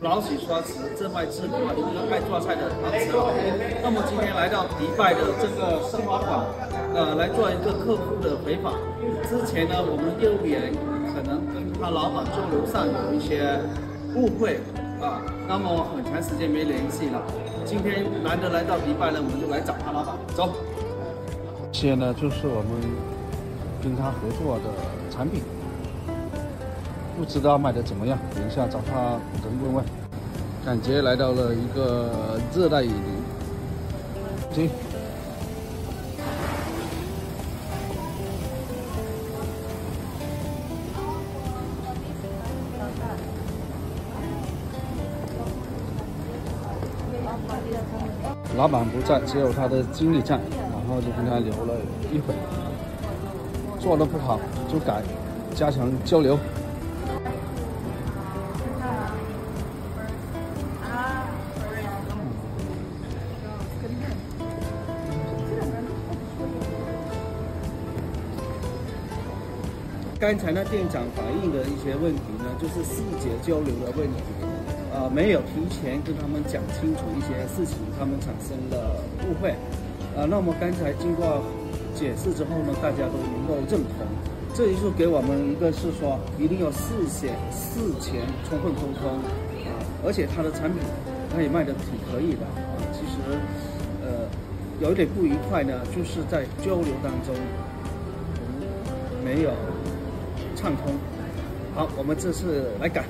老喜刷瓷这块是我一个爱做菜的老瓷。那么今天来到迪拜的这个盛华馆，呃，来做一个客户的回访。之前呢，我们业务员可能跟他老板交流上有一些误会啊，那么很长时间没联系了。今天难得来到迪拜呢，我们就来找他老板。走，这些呢就是我们跟他合作的产品。不知道卖的怎么样，等一下找他人问问。感觉来到了一个热带雨林。行。老板不在，只有他的经理在，然后就跟他聊了一会儿。做的不好就改，加强交流。刚才呢，店长反映的一些问题呢，就是细节交流的问题，呃，没有提前跟他们讲清楚一些事情，他们产生了误会，呃，那么刚才经过解释之后呢，大家都能够认同，这一是给我们一个是说，一定要事先事前充分沟通，啊，而且他的产品他也卖的挺可以的，啊，其实，呃，有一点不愉快呢，就是在交流当中，没有。畅通，好，我们这次来改。